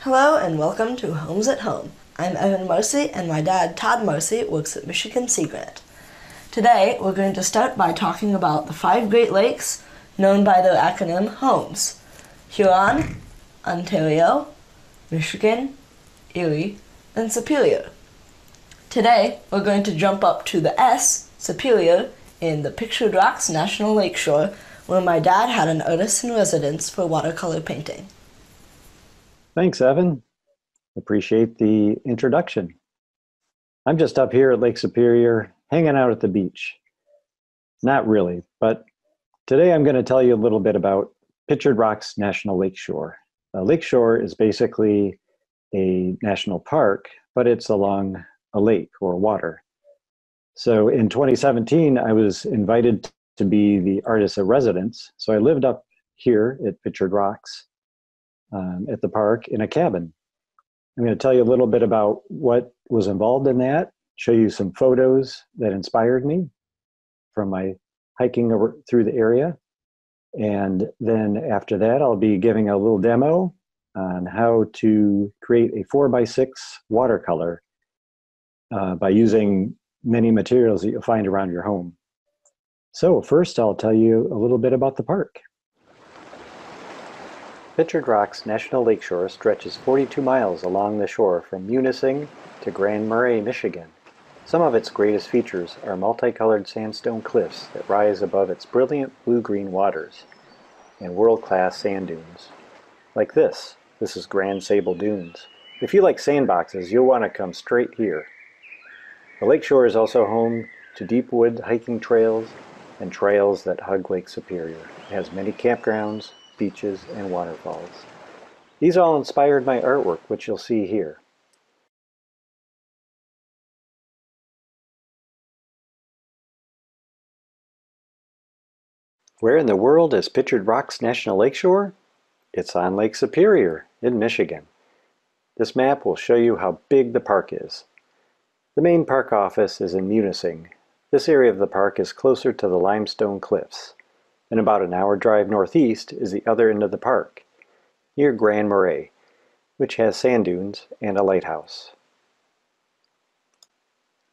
Hello and welcome to Homes at Home. I'm Evan Marsee and my dad, Todd Marsee, works at Michigan Sea Grant. Today we're going to start by talking about the five Great Lakes known by the acronym HOMES Huron, Ontario, Michigan, Erie, and Superior. Today we're going to jump up to the S, Superior, in the Pictured Rocks National Lakeshore, where my dad had an artist in residence for watercolor painting. Thanks, Evan. Appreciate the introduction. I'm just up here at Lake Superior, hanging out at the beach. Not really, but today I'm going to tell you a little bit about Pictured Rocks National Lakeshore. A lakeshore is basically a national park, but it's along a lake or water. So in 2017, I was invited to be the artist of residence. So I lived up here at Pictured Rocks um, at the park in a cabin. I'm going to tell you a little bit about what was involved in that, show you some photos that inspired me from my hiking over through the area. And then after that, I'll be giving a little demo on how to create a four by six watercolor uh, by using many materials that you'll find around your home. So first I'll tell you a little bit about the park. Pictured Rocks National Lakeshore stretches 42 miles along the shore from Munising to Grand Marais, Michigan. Some of its greatest features are multicolored sandstone cliffs that rise above its brilliant blue-green waters and world-class sand dunes. Like this. This is Grand Sable Dunes. If you like sandboxes, you'll want to come straight here. The lakeshore is also home to deep wood hiking trails and trails that hug Lake Superior. It has many campgrounds, beaches, and waterfalls. These all inspired my artwork, which you'll see here. Where in the world is Pictured Rocks National Lakeshore? It's on Lake Superior in Michigan. This map will show you how big the park is. The main park office is in Munising, this area of the park is closer to the limestone cliffs, and about an hour drive northeast is the other end of the park, near Grand Marais, which has sand dunes and a lighthouse.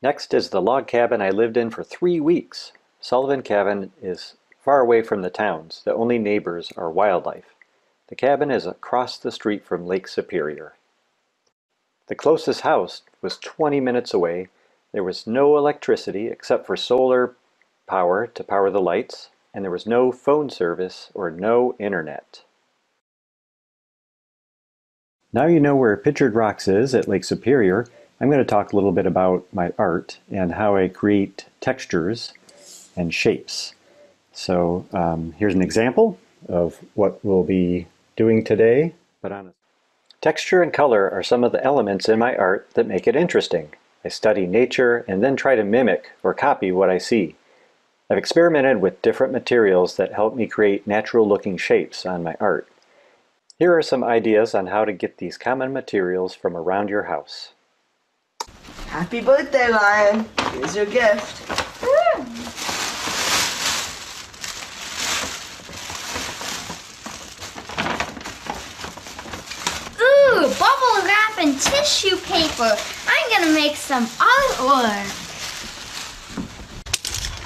Next is the log cabin I lived in for three weeks. Sullivan Cabin is far away from the towns. The only neighbors are wildlife. The cabin is across the street from Lake Superior. The closest house was 20 minutes away there was no electricity except for solar power to power the lights, and there was no phone service or no internet. Now you know where Pictured Rocks is at Lake Superior, I'm going to talk a little bit about my art and how I create textures and shapes. So um, here's an example of what we'll be doing today. But on Texture and color are some of the elements in my art that make it interesting. I study nature and then try to mimic or copy what I see. I've experimented with different materials that help me create natural looking shapes on my art. Here are some ideas on how to get these common materials from around your house. Happy birthday, Lion! Here's your gift. Ooh, bubble wrap and tissue paper I'm gonna make some artwork.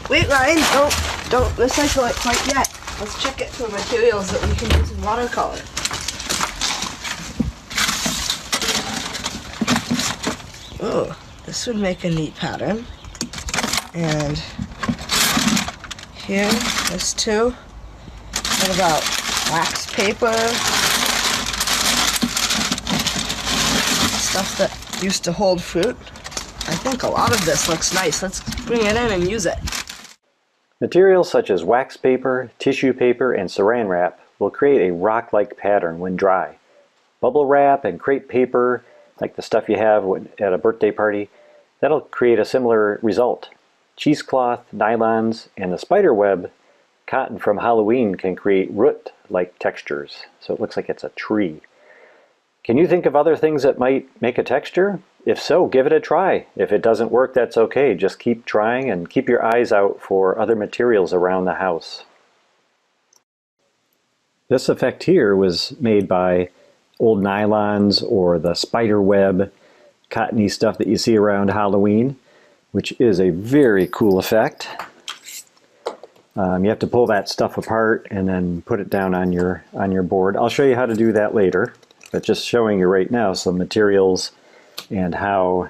Wait, Ryan, don't, don't recycle it quite yet. Let's check it for materials that we can use in watercolor. Oh, this would make a neat pattern. And here, this too. What about wax paper? Stuff that used to hold fruit. I think a lot of this looks nice. Let's bring it in and use it. Materials such as wax paper, tissue paper, and saran wrap will create a rock-like pattern when dry. Bubble wrap and crepe paper, like the stuff you have at a birthday party, that'll create a similar result. Cheesecloth, nylons, and the spider web cotton from Halloween can create root-like textures, so it looks like it's a tree. Can you think of other things that might make a texture? If so, give it a try. If it doesn't work, that's okay. Just keep trying and keep your eyes out for other materials around the house. This effect here was made by old nylons or the spider web cottony stuff that you see around Halloween, which is a very cool effect. Um, you have to pull that stuff apart and then put it down on your on your board. I'll show you how to do that later, but just showing you right now some materials and how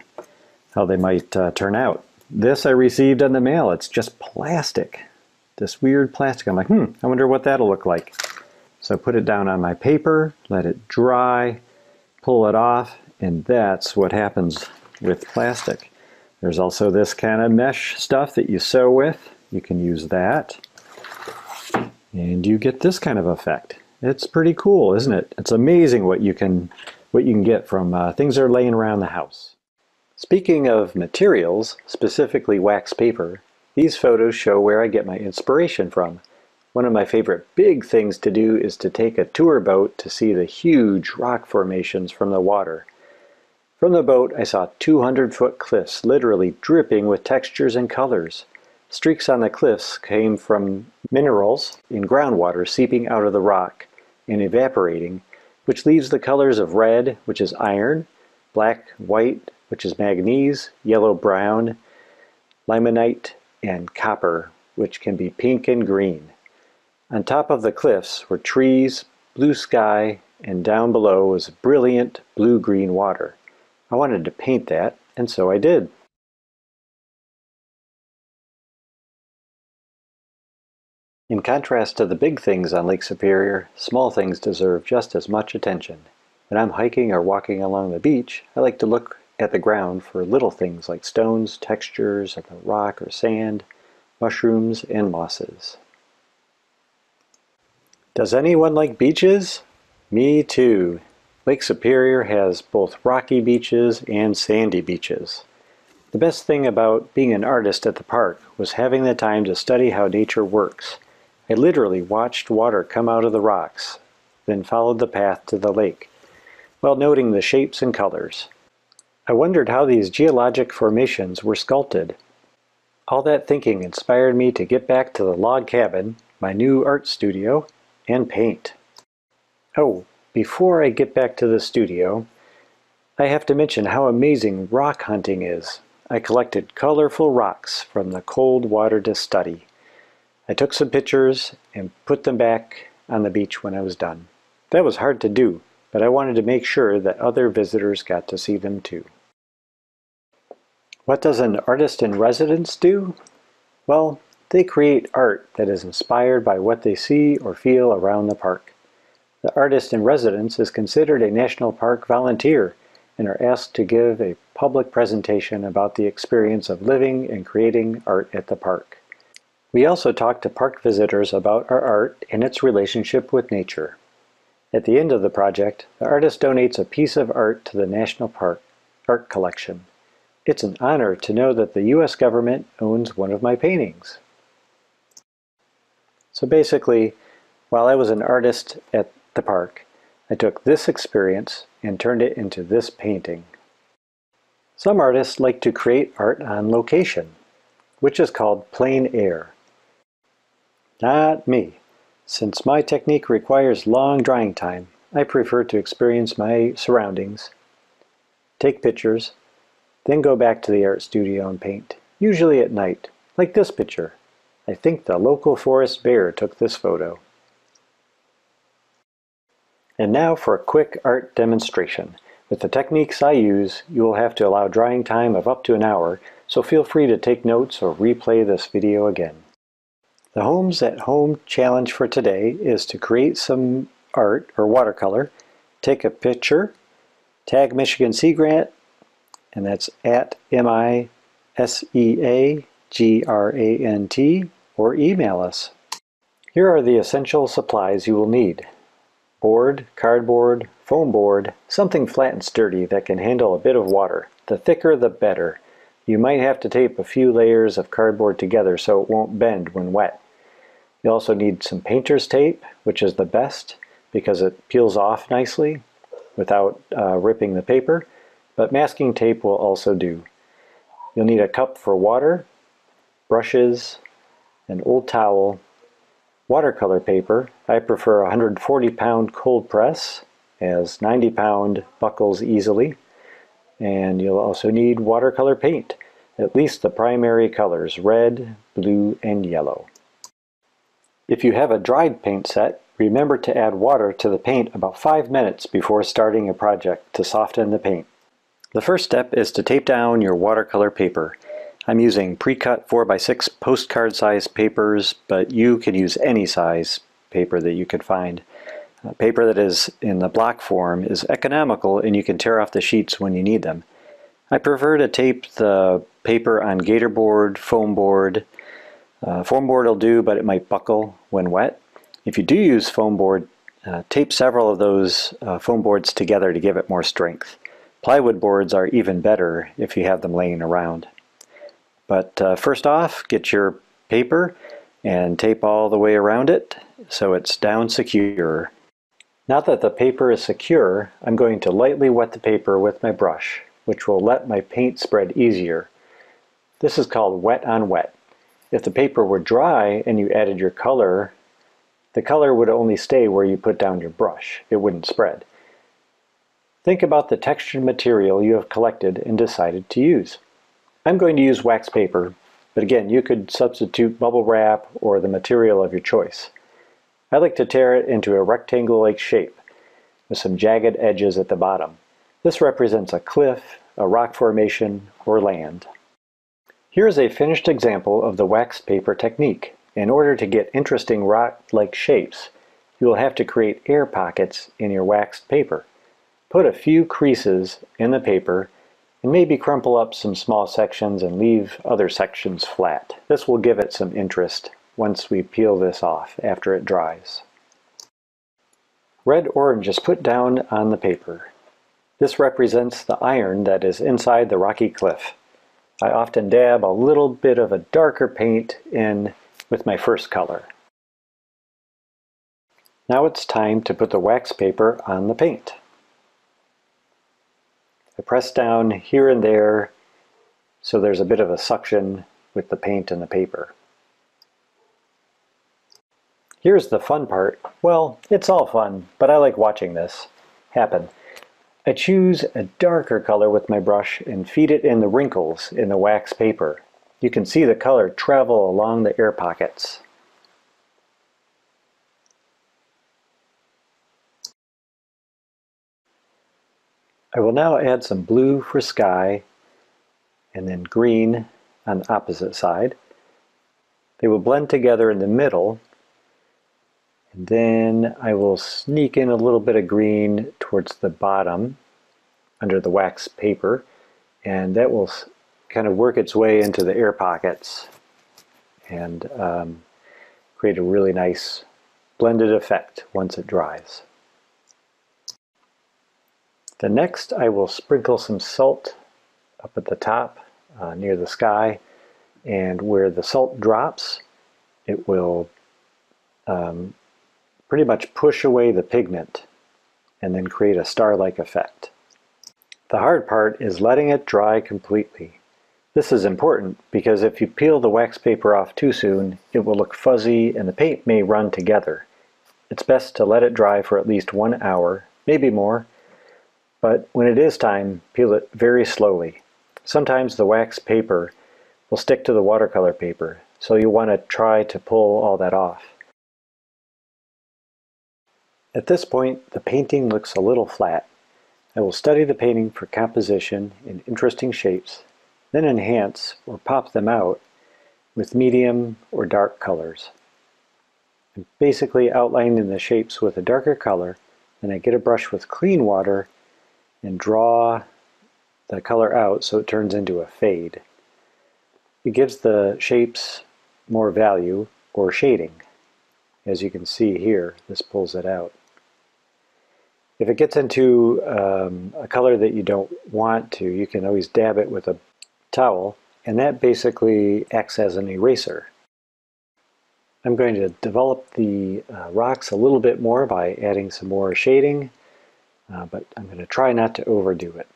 how they might uh, turn out. This I received in the mail. It's just plastic, this weird plastic. I'm like, hmm, I wonder what that'll look like. So I put it down on my paper, let it dry, pull it off, and that's what happens with plastic. There's also this kind of mesh stuff that you sew with. You can use that. And you get this kind of effect. It's pretty cool, isn't it? It's amazing what you can what you can get from uh, things that are laying around the house. Speaking of materials, specifically wax paper, these photos show where I get my inspiration from. One of my favorite big things to do is to take a tour boat to see the huge rock formations from the water. From the boat, I saw 200-foot cliffs literally dripping with textures and colors. Streaks on the cliffs came from minerals in groundwater seeping out of the rock and evaporating, which leaves the colors of red, which is iron, black, white, which is manganese, yellow-brown, limonite, and copper, which can be pink and green. On top of the cliffs were trees, blue sky, and down below was brilliant blue-green water. I wanted to paint that, and so I did. In contrast to the big things on Lake Superior, small things deserve just as much attention. When I'm hiking or walking along the beach, I like to look at the ground for little things like stones, textures of the rock or sand, mushrooms, and mosses. Does anyone like beaches? Me too. Lake Superior has both rocky beaches and sandy beaches. The best thing about being an artist at the park was having the time to study how nature works. I literally watched water come out of the rocks, then followed the path to the lake, while noting the shapes and colors. I wondered how these geologic formations were sculpted. All that thinking inspired me to get back to the log cabin, my new art studio, and paint. Oh, before I get back to the studio, I have to mention how amazing rock hunting is. I collected colorful rocks from the cold water to study. I took some pictures and put them back on the beach when I was done. That was hard to do, but I wanted to make sure that other visitors got to see them too. What does an artist in residence do? Well, they create art that is inspired by what they see or feel around the park. The artist in residence is considered a National Park volunteer and are asked to give a public presentation about the experience of living and creating art at the park. We also talk to park visitors about our art and its relationship with nature. At the end of the project, the artist donates a piece of art to the National Park Art Collection. It's an honor to know that the U.S. government owns one of my paintings. So basically, while I was an artist at the park, I took this experience and turned it into this painting. Some artists like to create art on location, which is called plein air. Not me. Since my technique requires long drying time, I prefer to experience my surroundings, take pictures, then go back to the art studio and paint, usually at night, like this picture. I think the local forest bear took this photo. And now for a quick art demonstration. With the techniques I use, you will have to allow drying time of up to an hour, so feel free to take notes or replay this video again. The Homes at Home challenge for today is to create some art or watercolor, take a picture, tag Michigan Sea Grant, and that's at M-I-S-E-A-G-R-A-N-T, or email us. Here are the essential supplies you will need board, cardboard, foam board, something flat and sturdy that can handle a bit of water. The thicker the better. You might have to tape a few layers of cardboard together so it won't bend when wet. You also need some painter's tape, which is the best because it peels off nicely without uh, ripping the paper, but masking tape will also do. You'll need a cup for water, brushes, an old towel, watercolor paper. I prefer 140 pound cold press, as 90 pound buckles easily. And you'll also need watercolor paint, at least the primary colors, red, blue, and yellow. If you have a dried paint set, remember to add water to the paint about 5 minutes before starting a project to soften the paint. The first step is to tape down your watercolor paper. I'm using pre-cut 4x6 postcard size papers, but you can use any size paper that you could find. Uh, paper that is in the block form is economical and you can tear off the sheets when you need them. I prefer to tape the paper on gator board, foam board. Uh, foam board will do, but it might buckle when wet. If you do use foam board, uh, tape several of those uh, foam boards together to give it more strength. Plywood boards are even better if you have them laying around. But uh, first off, get your paper and tape all the way around it so it's down secure. Now that the paper is secure, I'm going to lightly wet the paper with my brush, which will let my paint spread easier. This is called wet on wet. If the paper were dry and you added your color, the color would only stay where you put down your brush. It wouldn't spread. Think about the textured material you have collected and decided to use. I'm going to use wax paper, but again, you could substitute bubble wrap or the material of your choice. I like to tear it into a rectangle-like shape with some jagged edges at the bottom. This represents a cliff, a rock formation, or land. Here is a finished example of the wax paper technique. In order to get interesting rock-like shapes, you will have to create air pockets in your waxed paper. Put a few creases in the paper and maybe crumple up some small sections and leave other sections flat. This will give it some interest once we peel this off after it dries. Red orange is put down on the paper. This represents the iron that is inside the rocky cliff. I often dab a little bit of a darker paint in with my first color. Now it's time to put the wax paper on the paint. I press down here and there so there's a bit of a suction with the paint and the paper. Here's the fun part. Well, it's all fun, but I like watching this happen. I choose a darker color with my brush and feed it in the wrinkles in the wax paper. You can see the color travel along the air pockets. I will now add some blue for sky and then green on the opposite side. They will blend together in the middle then I will sneak in a little bit of green towards the bottom under the wax paper and that will kind of work its way into the air pockets and um, create a really nice blended effect once it dries. The next I will sprinkle some salt up at the top uh, near the sky and where the salt drops it will um, pretty much push away the pigment and then create a star-like effect. The hard part is letting it dry completely. This is important because if you peel the wax paper off too soon, it will look fuzzy and the paint may run together. It's best to let it dry for at least one hour, maybe more, but when it is time, peel it very slowly. Sometimes the wax paper will stick to the watercolor paper, so you'll want to try to pull all that off. At this point, the painting looks a little flat. I will study the painting for composition in interesting shapes, then enhance or pop them out with medium or dark colors. I'm basically outlining the shapes with a darker color, then I get a brush with clean water and draw the color out so it turns into a fade. It gives the shapes more value or shading. As you can see here, this pulls it out. If it gets into um, a color that you don't want to, you can always dab it with a towel, and that basically acts as an eraser. I'm going to develop the uh, rocks a little bit more by adding some more shading uh, but I'm going to try not to overdo it.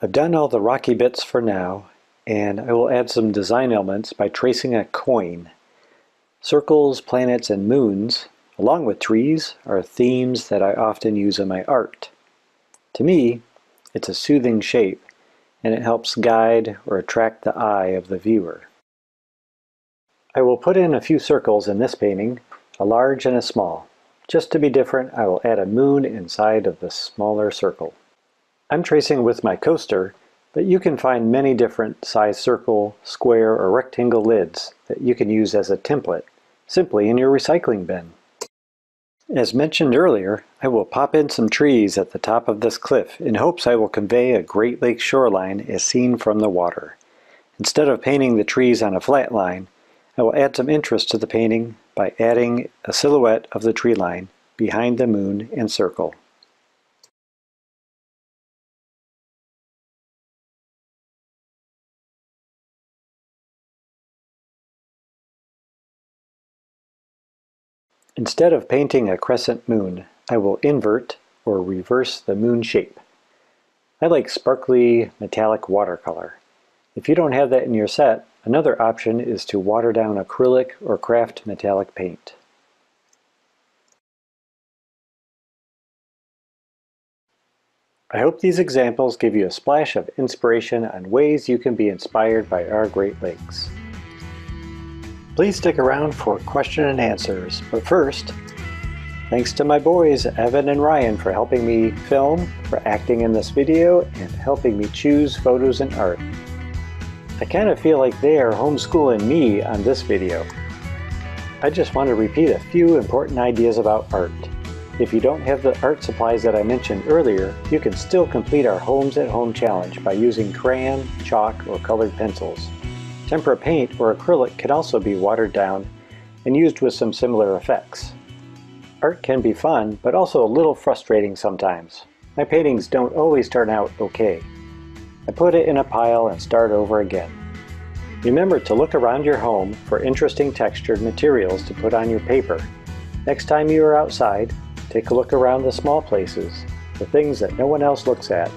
I've done all the rocky bits for now, and I will add some design elements by tracing a coin. Circles, planets, and moons, along with trees, are themes that I often use in my art. To me, it's a soothing shape, and it helps guide or attract the eye of the viewer. I will put in a few circles in this painting, a large and a small. Just to be different, I will add a moon inside of the smaller circle. I'm tracing with my coaster, but you can find many different size circle, square, or rectangle lids that you can use as a template, simply in your recycling bin. As mentioned earlier, I will pop in some trees at the top of this cliff in hopes I will convey a Great Lake shoreline as seen from the water. Instead of painting the trees on a flat line, I will add some interest to the painting by adding a silhouette of the tree line behind the moon and circle. Instead of painting a crescent moon, I will invert or reverse the moon shape. I like sparkly metallic watercolor. If you don't have that in your set, another option is to water down acrylic or craft metallic paint. I hope these examples give you a splash of inspiration on ways you can be inspired by our Great Lakes. Please stick around for question and answers, but first, thanks to my boys Evan and Ryan for helping me film, for acting in this video, and helping me choose photos and art. I kind of feel like they are homeschooling me on this video. I just want to repeat a few important ideas about art. If you don't have the art supplies that I mentioned earlier, you can still complete our Homes at Home challenge by using crayon, chalk, or colored pencils. Tempera paint or acrylic can also be watered down and used with some similar effects. Art can be fun, but also a little frustrating sometimes. My paintings don't always turn out okay. I put it in a pile and start over again. Remember to look around your home for interesting textured materials to put on your paper. Next time you are outside, take a look around the small places, the things that no one else looks at.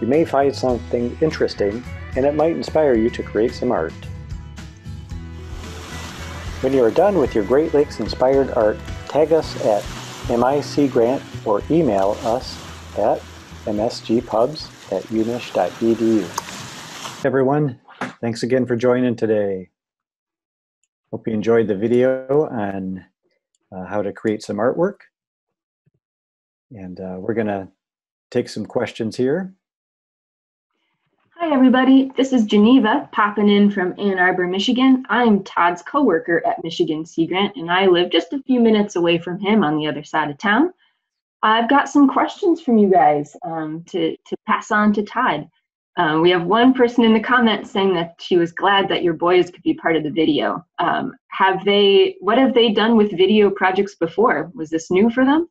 You may find something interesting and it might inspire you to create some art. When you are done with your Great Lakes inspired art, tag us at MIC Grant or email us at msgpubs at umich.edu. Everyone, thanks again for joining today. Hope you enjoyed the video on uh, how to create some artwork. And uh, we're going to take some questions here. Hi, everybody. This is Geneva popping in from Ann Arbor, Michigan. I'm Todd's coworker at Michigan Sea Grant, and I live just a few minutes away from him on the other side of town. I've got some questions from you guys um, to, to pass on to Todd. Um, we have one person in the comments saying that she was glad that your boys could be part of the video. Um, have they, what have they done with video projects before? Was this new for them?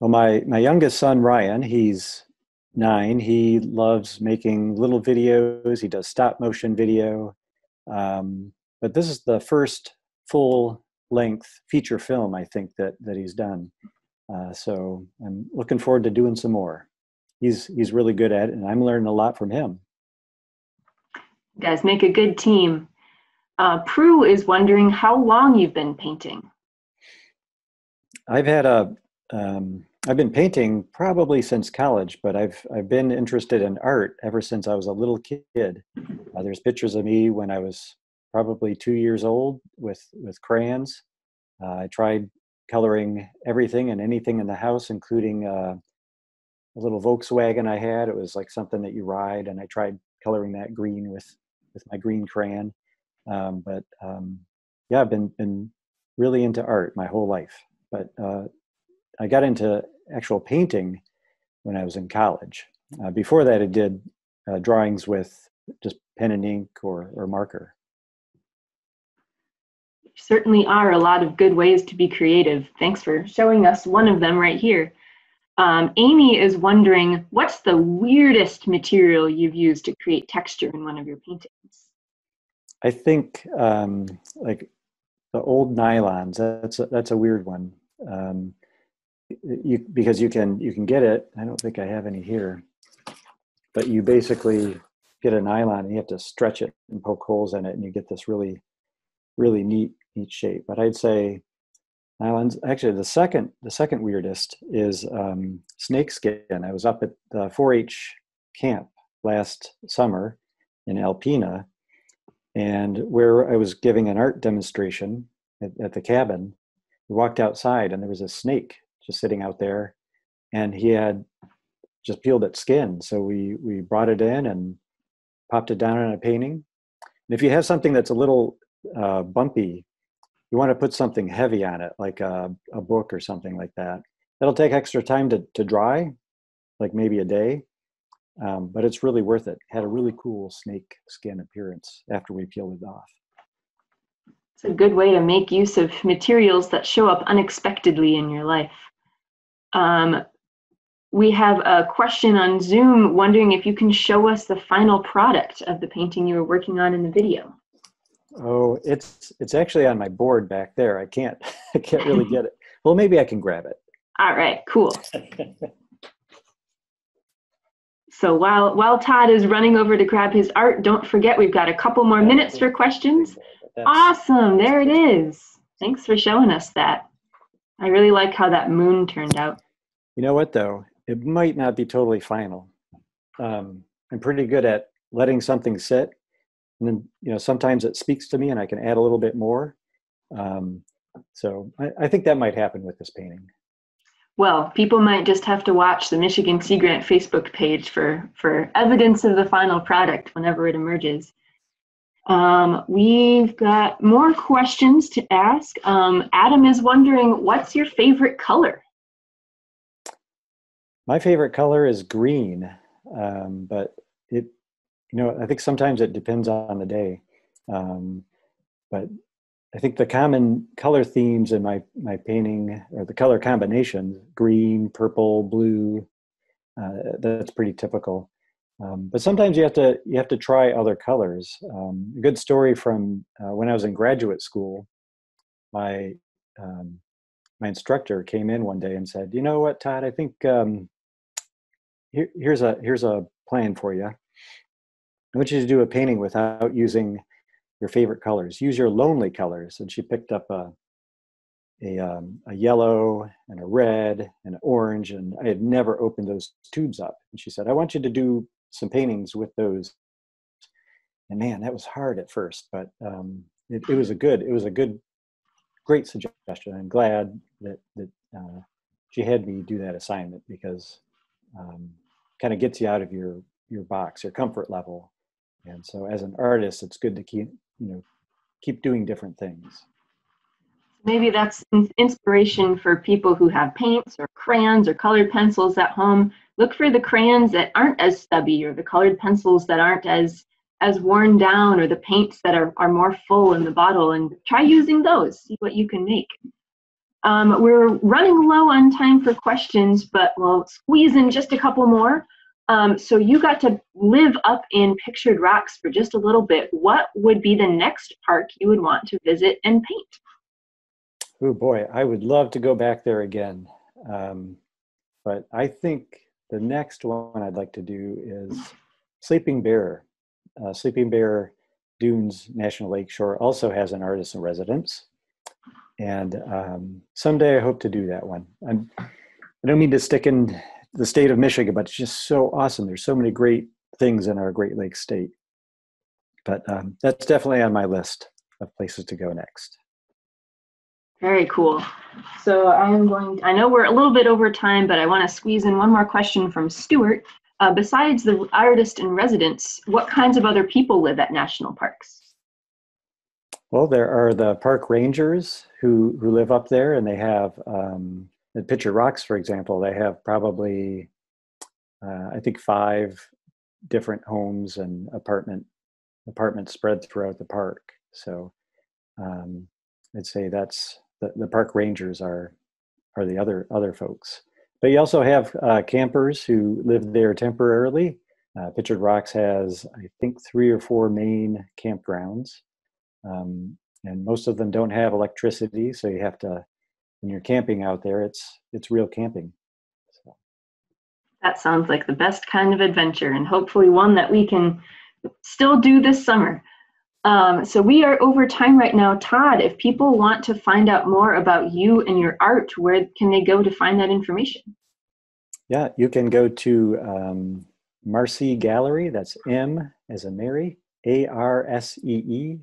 Well, my, my youngest son, Ryan, he's nine, he loves making little videos. He does stop motion video. Um, but this is the first full length feature film I think that that he's done. Uh, so I'm looking forward to doing some more. He's he's really good at it, and I'm learning a lot from him. You guys make a good team. Uh, Prue is wondering how long you've been painting. I've had a um, I've been painting probably since college, but I've I've been interested in art ever since I was a little kid. Uh, there's pictures of me when I was probably two years old with with crayons. Uh, I tried coloring everything and anything in the house, including uh, a little Volkswagen I had. It was like something that you ride, and I tried coloring that green with with my green crayon. Um, but um, yeah, I've been been really into art my whole life. But uh, I got into actual painting when I was in college. Uh, before that, I did uh, drawings with just pen and ink or, or marker. Certainly are a lot of good ways to be creative. Thanks for showing us one of them right here. Um, Amy is wondering, what's the weirdest material you've used to create texture in one of your paintings? I think um, like the old nylons. That's a, that's a weird one. Um, you because you can you can get it. I don't think I have any here, but you basically get a nylon and you have to stretch it and poke holes in it, and you get this really really neat neat shape. But I'd say now, actually, the second the second weirdest is um, snake skin. I was up at the 4-H camp last summer in Alpena, and where I was giving an art demonstration at, at the cabin, we walked outside and there was a snake just sitting out there, and he had just peeled its skin. So we we brought it in and popped it down in a painting. And if you have something that's a little uh, bumpy, you want to put something heavy on it, like a, a book or something like that. It'll take extra time to, to dry, like maybe a day, um, but it's really worth it. Had a really cool snake skin appearance after we peeled it off. It's a good way to make use of materials that show up unexpectedly in your life. Um, we have a question on Zoom wondering if you can show us the final product of the painting you were working on in the video. Oh, it's it's actually on my board back there. I can't I can't really get it. Well, maybe I can grab it. All right, cool. so while while Todd is running over to grab his art, don't forget we've got a couple more minutes for questions. Awesome, there it is. Thanks for showing us that. I really like how that moon turned out. You know what though? It might not be totally final. Um, I'm pretty good at letting something sit and then you know sometimes it speaks to me and i can add a little bit more um, so I, I, think that might happen with this painting well people might just have to watch the michigan sea grant facebook page for for evidence of the final product whenever it emerges um, we've got more questions to ask um, adam is wondering what's your favorite color my favorite color is green um, but it you know, I think sometimes it depends on the day. Um, but I think the common color themes in my, my painting or the color combinations, green, purple, blue, uh, that's pretty typical. Um, but sometimes you have to you have to try other colors. Um, a good story from uh, when I was in graduate school, my um, my instructor came in one day and said, "You know what, Todd? I think um, here, here's a here's a plan for you. I want you to do a painting without using your favorite colors. Use your lonely colors. And she picked up a a, um, a yellow and a red and an orange, and I had never opened those tubes up. And she said, "I want you to do some paintings with those." And man, that was hard at first, but um, it, it, was a good, it was a good, great suggestion. I'm glad that that uh, she had me do that assignment because um, kind of gets you out of your your box, your comfort level, and so as an artist it's good to keep you know keep doing different things maybe that's inspiration for people who have paints or crayons or colored pencils at home look for the crayons that aren't as stubby or the colored pencils that aren't as as worn down or the paints that are, are more full in the bottle and try using those see what you can make um, we're running low on time for questions but we'll squeeze in just a couple more um, so you got to live up in Pictured Rocks for just a little bit. What would be the next park you would want to visit and paint? Oh boy, I would love to go back there again. Um, but I think the next one I'd like to do is Sleeping Bear. Uh, Sleeping Bear Dunes National Lake Shore also has an artist in residence. And um, someday I hope to do that one. I'm, I don't mean to stick in the state of Michigan, but it's just so awesome. There's so many great things in our Great Lakes state. But um, that's definitely on my list of places to go next. Very cool. So I'm going. To, I know we're a little bit over time, but I want to squeeze in one more question from Stuart. Uh, besides the artist in residence, what kinds of other people live at national parks? Well, there are the park rangers who who live up there, and they have um, at Pictured Rocks, for example, they have probably, uh, I think, five different homes and apartment apartments spread throughout the park. So um, I'd say that's the, the park rangers are are the other other folks. But you also have uh, campers who live there temporarily. Uh, Pictured Rocks has, I think, three or four main campgrounds, um, and most of them don't have electricity, so you have to when you're camping out there, it's it's real camping. That sounds like the best kind of adventure, and hopefully one that we can still do this summer. Um, so we are over time right now. Todd, if people want to find out more about you and your art, where can they go to find that information? Yeah, you can go to um, Marsee Gallery. That's M as a Mary, A R S E E,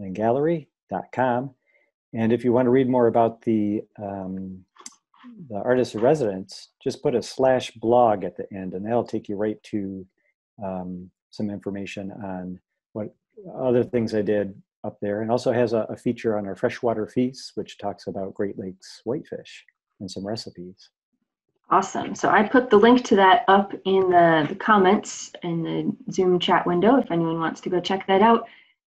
and gallery.com. And if you want to read more about the um, the artist residence, just put a slash blog at the end, and that'll take you right to um, some information on what other things I did up there, and also has a, a feature on our freshwater feasts, which talks about Great Lakes whitefish and some recipes. Awesome. So I put the link to that up in the, the comments in the Zoom chat window if anyone wants to go check that out.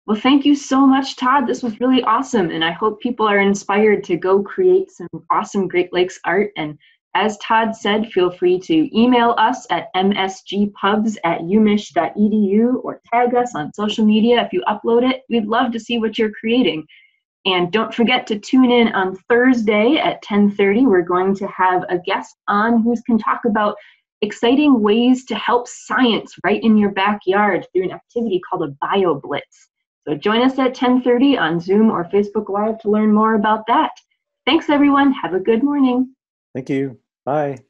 Well, thank you so much, Todd. This was really awesome. And I hope people are inspired to go create some awesome Great Lakes art. And as Todd said, feel free to email us at msgpubs at umich.edu or tag us on social media if you upload it. We'd love to see what you're creating. And don't forget to tune in on Thursday at 10:30. We're going to have a guest on who can talk about exciting ways to help science right in your backyard through an activity called a bio blitz. So join us at 10:30 on Zoom or Facebook Live to learn more about that. Thanks everyone. Have a good morning. Thank you. Bye.